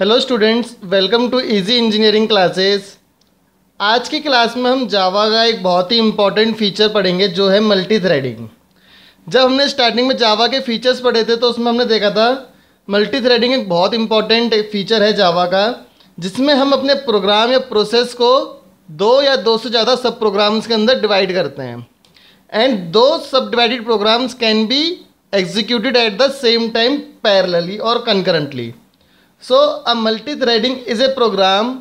Hello students welcome to easy engineering classes आज की class में हम जावा का एक बहुत ही इंपॉर्टेंट फीचर पढ़ेंगे, जो है मल्टी थ्रेडिंग जब हमने स्टार्टिंग में जावा के फीचर्स पढ़े थे तो उसमें हमने देखा था मल्टी थ्रेडिंग एक बहुत इंपॉर्टेंट फीचर है जावा का, जिसमें हम अपने प्रोग्राम या प्रोसेस को दो या दो से ज़्यादा सब प्रोग्राम्स के अंदर डिवाइड करते हैं. And two sub divided programs can be executed at the same time parallelly or concurrently so a multi threading is a program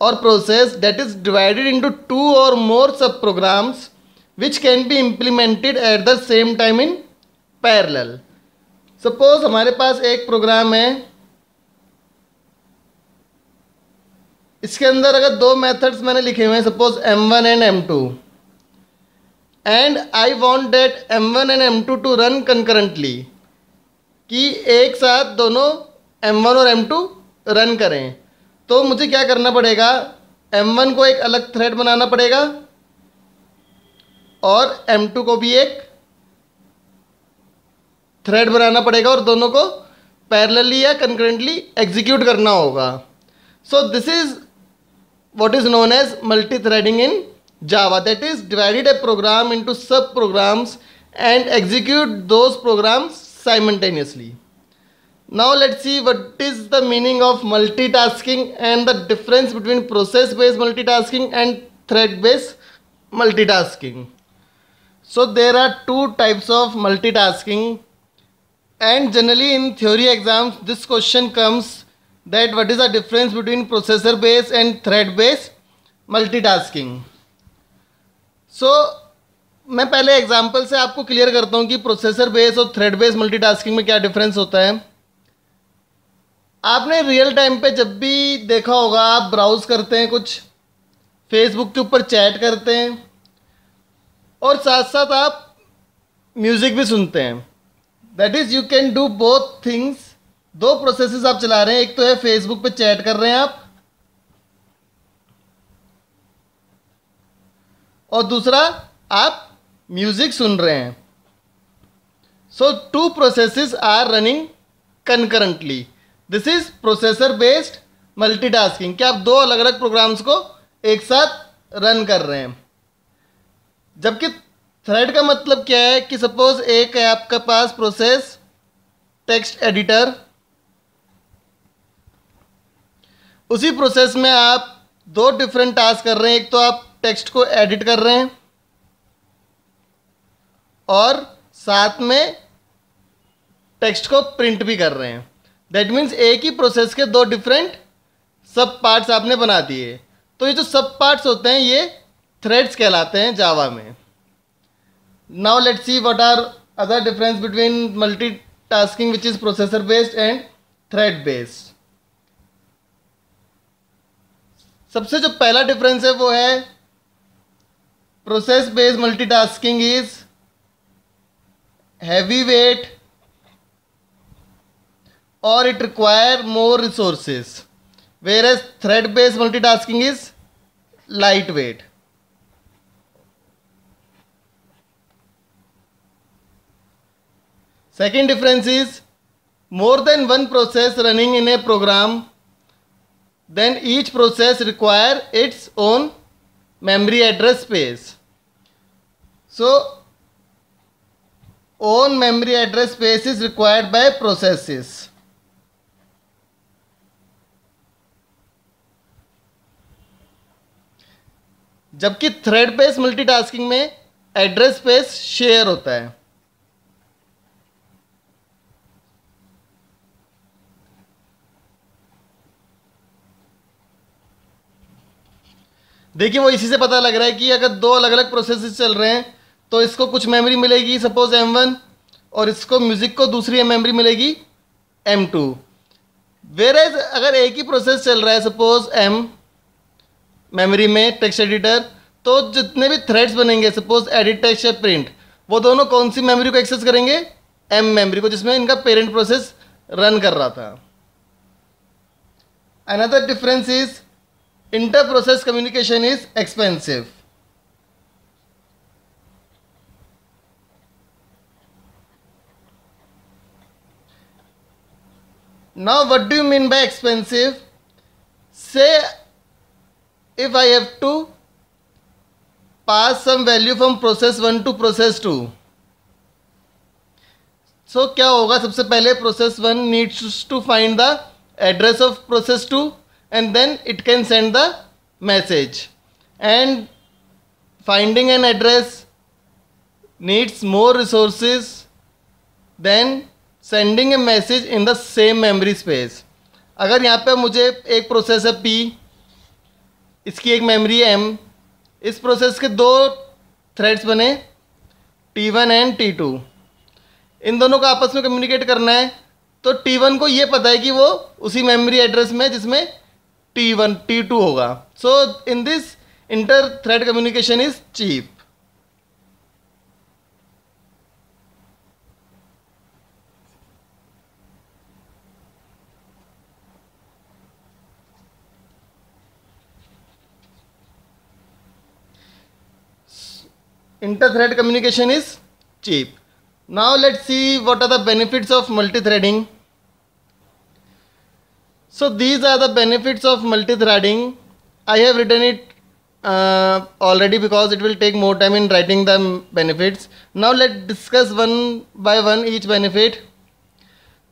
or process that is divided into two or more sub programs which can be implemented at the same time in parallel suppose हमारे पास एक programme है। इसके अंदर अगर दो methods मैंने लिखे हुए हैं suppose M one and M two and I want that M one and M two to run concurrently कि एक साथ दोनों एम वन और एम टू रन करें। तो मुझे क्या करना पड़ेगा? एम वन को एक अलग थ्रेड बनाना पड़ेगा और एम टू को भी एक थ्रेड बनाना पड़ेगा और दोनों को पैरेलली या कंक्रेंटली एग्जीक्यूट करना होगा। So this is what is known as multi threading in Java that is divided a program into sub programs and execute those programs simultaneously Now let's see what is the meaning of multitasking and the difference between process based multitasking and thread based multitasking. So there are two types of multitasking and generally in theory exams this question comes that what is the difference between processor based and thread based multitasking. So मैं पहले example से आपको clear करता हूँ कि processor base और thread base multitasking में क्या डिफरेंस होता है आपने रियल टाइम पे जब भी देखा होगा, आप ब्राउज करते हैं कुछ फेसबुक के ऊपर चैट करते हैं, और साथ साथ आप म्यूज़िक भी सुनते हैं। That is you can do both things दो प्रोसेसेस आप चला रहे हैं। एक तो है फेसबुक पे चैट कर रहे हैं आप, और दूसरा, आप म्यूज़िक सुन रहे हैं। So two processes are running concurrently this is processor based multitasking क्या आप दो अलग अलग प्रोग्राम्स को एक साथ रन कर रहे हैं। जबकि थ्रेड का मतलब क्या है कि सपोज़ एक है आपका पास प्रोसेस टेक्स्ट एडिटर उसी प्रोसेस में आप दो डिफरेंट टास्क कर रहे हैं। एक तो आप टेक्स्ट को एडिट कर रहे हैं और साथ में टेक्स्ट को प्रिंट भी कर रहे हैं। दैट मीन्स एक ही प्रोसेस के दो डिफरेंट सब पार्ट्स आपने बना दिए। तो ये जो सब पार्ट्स होते हैं, ये थ्रेड्स कहलाते हैं जावा में। Now let see what are other difference between multi tasking which is processor based and thread based सबसे जो पहला डिफरेंस है, वो है process based multitasking is heavy weight or it require more resources. Whereas thread based multitasking is lightweight. Second difference is more than one process running in a program then each process require its own memory address space. So own memory address space is required by processes जबकि thread based multitasking में address space share होता है। देखिए वो इसी से पता लग रहा है कि अगर दो अलग अलग प्रोसेस चल रहे हैं तो इसको कुछ मेमोरी मिलेगी सपोज़ M1 और इसको म्यूज़िक को दूसरी मेमोरी मिलेगी M2 वेर एज अगर एक ही प्रोसेस चल रहा है सपोज़ M मेमोरी में टेक्स्ट एडिटर तो जितने भी थ्रेड्स बनेंगे सपोज़ एडिट टेक्स्ट या प्रिंट वो दोनों कौन सी मेमोरी को एक्सेस करेंगे? एम मेमोरी को, जिसमें इनका पेरेंट प्रोसेस रन कर रहा था। Another difference is inter process communication is expensive now, what do you mean by expensive? Say, if i have to pass some value from process one to process two so so, क्या होगा? सबसे पहले process one needs to find the address of process two and then it can send the message and finding an address needs more resources than sending a message in the same memory space अगर यहाँ पे मुझे एक process है P इसकी एक memory है M इस प्रोसेस के दो थ्रेड्स बने T one and T two इन दोनों को आपस में कम्युनिकेट करना है तो टी वन को ये पता है कि वो उसी मेमोरी एड्रेस में जिसमें टी वन टी टू होगा। So in this inter thread communication is cheap inter-thread communication is cheap. Now let's see what are the benefits of multi-threading. So these are the benefits of multi-threading. I have written it uh, already because it will take more time in writing the benefits. Now let's discuss one by one each benefit.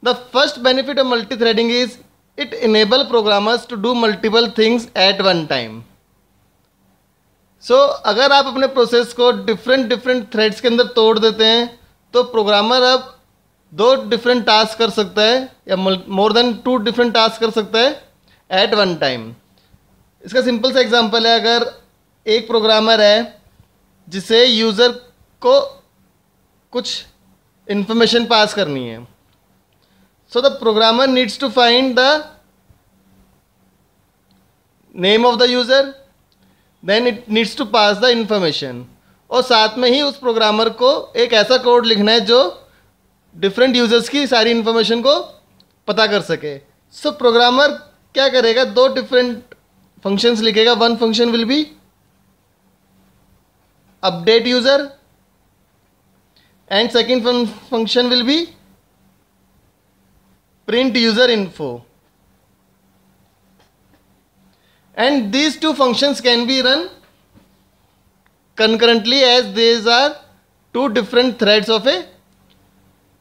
The first benefit of multi-threading is it enable programmers to do multiple things at one time. So so, अगर आप अपने process को different different threads के अंदर तोड़ देते हैं तो प्रोग्रामर अब दो डिफरेंट टास्क कर सकता है या more than two different task कर सकता है एट वन टाइम इसका सिंपल सा एग्जांपल है अगर एक प्रोग्रामर है जिसे यूज़र को कुछ इंफॉर्मेशन पास करनी है। So the programmer needs to find the name of the user then it needs to pass the information और साथ में ही उस प्रोग्रामर को एक ऐसा कोड लिखना है जो डिफरेंट यूज़र्स की सारी इन्फॉर्मेशन को पता कर सके। सो so, प्रोग्रामर क्या करेगा? दो डिफरेंट फ़ंक्शंस लिखेगा। One function will be update user and second function will be print user info and these two functions can be run concurrently as these are two different threads of a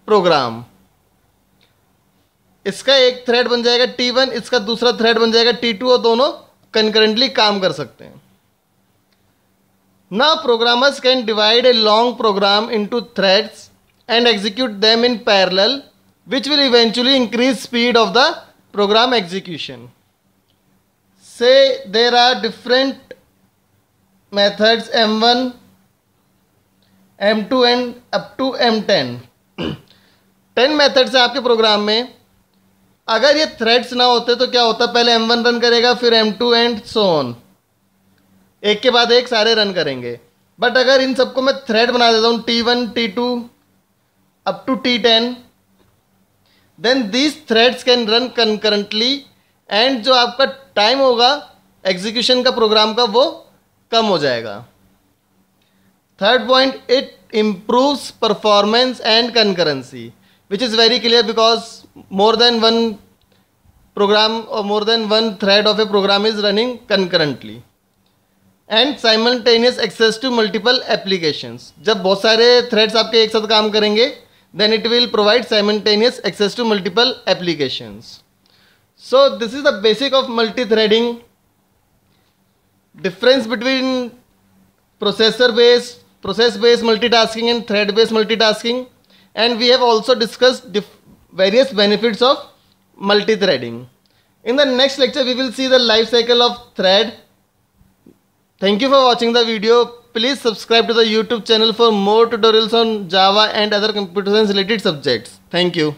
program. इसका एक thread बन जाएगा T1 इसका दूसरा thread बन जाएगा T2 और दोनों कंकरेंटली काम कर सकते हैं। ना programmers can divide a long program into threads and execute them in parallel which will eventually increase speed of the program execution say there are different methods m1 m2 and up to m10 ten ten methods हैं आपके programme में। अगर ये threads ना होते तो क्या होता? पहले m1 रन करेगा, फिर m2 एंड सो ऑन एक के बाद एक सारे रन करेंगे। बट अगर इन सबको मैं थ्रेड बना देता हूँ T one T two up to T ten then these threads can run concurrently and जो आपका टाइम होगा एग्जीक्यूशन का प्रोग्राम का, वो कम हो जाएगा। Third point it improves performance and concurrency which is very clear because more than one program or more than one thread of a program is running concurrently and simultaneous access to multiple applications जब बहुत सारे threads आपके एक साथ काम करेंगे then it will provide simultaneous access to multiple applications So this is the basic of multi-threading. Difference between processor based, process based multitasking and thread based multitasking. And we have also discussed various benefits of multi-threading. In the next lecture, we will see the life cycle of thread. Thank you for watching the video. Please subscribe to the YouTube channel for more tutorials on Java and other computer science related subjects. Thank you.